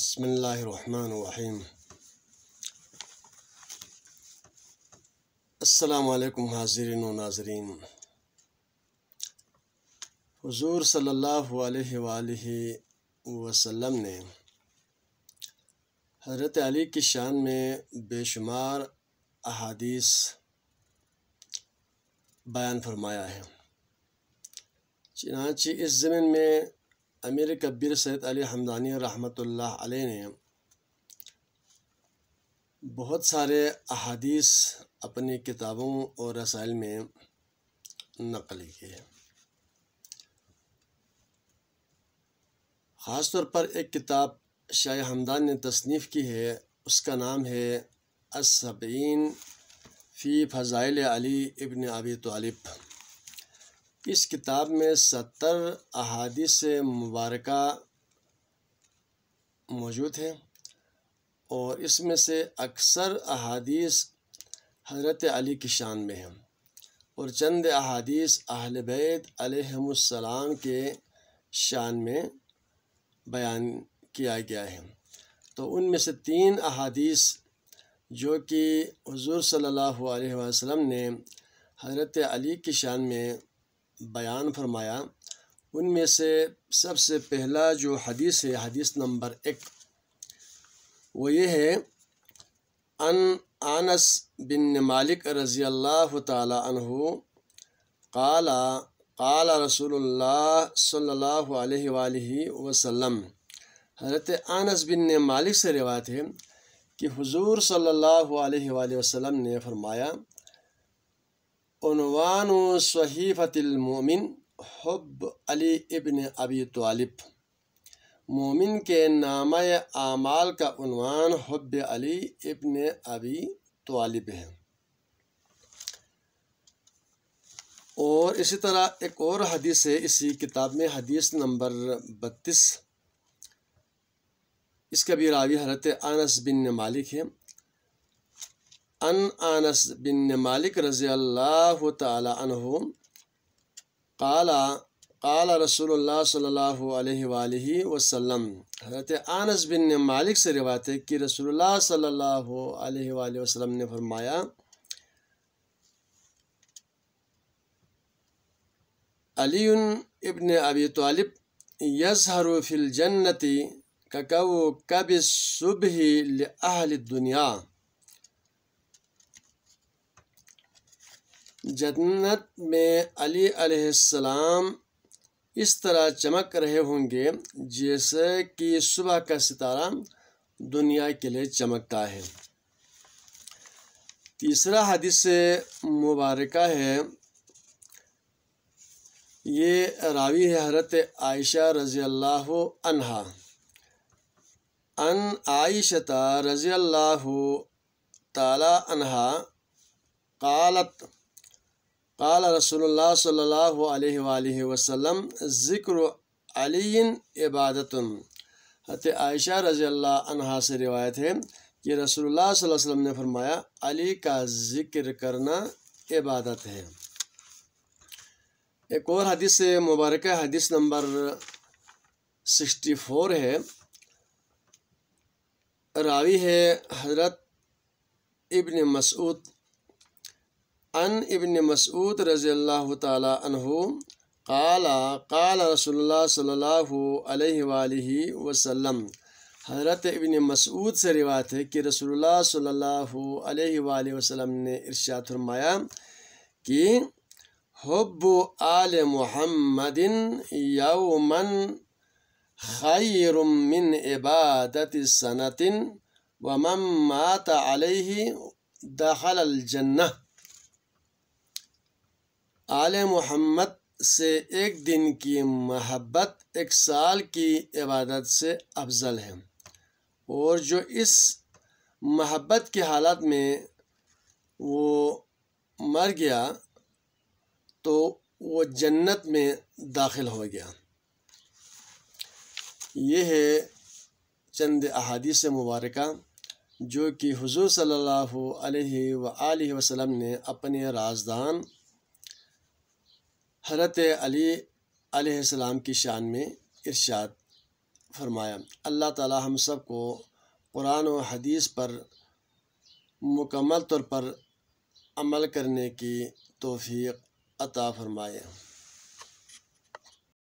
بسم اللہ الرحمن الرحیم۔ السلام علیکم حاضرین و ناظرین۔ حضور صلی اللہ علیہ وآلہ وسلم نے حضرت علی کی شان میں بے شمار احادیث بیان فرمایا ہے۔ چنانچہ اس زمین میں امیر کبیر سید علی حمدانی رحمۃ اللہ علیہ نے بہت سارے احادیث اپنی کتابوں اور رسائل میں نقل کیے خاص طور پر ایک کتاب شاہ حمدان نے تصنیف کی ہے، اس کا نام ہے السبعین فی فضائل علی ابن ابی طالب۔ اس کتاب میں ستر احادیث مبارکہ موجود ہیں اور اس میں سے اکثر احادیث حضرت علی کی شان میں ہیں اور چند احادیث اہل بیت علیہم السلام کے شان میں بیان کیا گیا ہے۔ تو ان میں سے تین احادیث جو کہ حضور صلی اللہ علیہ وسلم نے حضرت علی کی شان میں بیان فرمایا، ان میں سے سب سے پہلا جو حدیث ہے، حدیث نمبر ایک، وہ یہ ہے، ان انس بن مالک رضی اللہ تعالی عنہ قال قال رسول اللہ صلی اللہ علیہ وآلہ وسلم۔ حضرت انس بن مالک سے روایت ہے کہ حضور صلی اللہ علیہ وآلہ وسلم نے فرمایا عنوان و صحیفت المومن حب علی ابن ابی طالب۔ مومن کے نام اعمال کا عنوان حب علی ابن ابی طالب ہے۔ اور اسی طرح ایک اور حدیث ہے، اسی کتاب میں حدیث نمبر بتیس۔ اس کا بھی راوی حضرت انس بن مالک ہے۔ ان آنس بن مالک رضی اللہ تعالی عنہ قال قال رسول اللہ صلی اللہ علیہ وآلہ وسلم حضرت آنس بن مالک سے روایت ہے کہ رسول اللہ صلی اللہ علیہ وآلہ وسلم نے فرمایا علی ابن ابی طالب یظہر فی الجنتی ککو کب صبح لأہل الدنیا۔ جنت میں علی علیہ السلام اس طرح چمک رہے ہوں گے جیسے کہ صبح کا ستارہ دنیا کے لیے چمکتا ہے۔ تیسرا حدیث مبارکہ ہے۔ یہ راوی ہے حضرت عائشہ رضی اللہ عنہا۔ ان عائشہ رضی اللہ تعالی عنہا قالت قال رسول اللہ صلی اللہ علیہ وآلہ وسلم، ذکر علی عبادت حت عائشہ رضی اللہ عنہا سے روایت ہے کہ رسول اللہ صلی اللہ علیہ وسلم نے فرمایا، علی کا ذکر کرنا عبادت ہے۔ ایک اور حدیث مبارکہ، حدیث نمبر سکسٹی فور ہے۔ راوی ہے حضرت ابن مسعود ان ابن مسعود رضی اللہ تعالی عنہ قال قال رسول اللہ صلی اللہ علیہ وآلہ وسلم۔ حضرت ابن مسعود سے روایت ہے کہ رسول اللہ صلی اللہ علیہ وآلہ وسلم نے ارشاد فرمایا کہ حب آل محمد یومن خیر من عبادت صنعت ومن مات علیہ دخل الجنہ۔ آل محمد سے ایک دن کی محبت، ایک سال کی عبادت سے افضل ہے۔ اور جو اس محبت کی حالت میں وہ مر گیا تو وہ جنت میں داخل ہو گیا۔ یہ ہے چند احادیث مبارکہ جو کہ حضور صلی اللہ علیہ و وسلم نے اپنے رازدان حضرت علی علیہ السلام کی شان میں ارشاد فرمایا۔ اللہ تعالی ہم سب کو قرآن و حدیث پر مکمل طور پر عمل کرنے کی توفیق عطا فرمائے۔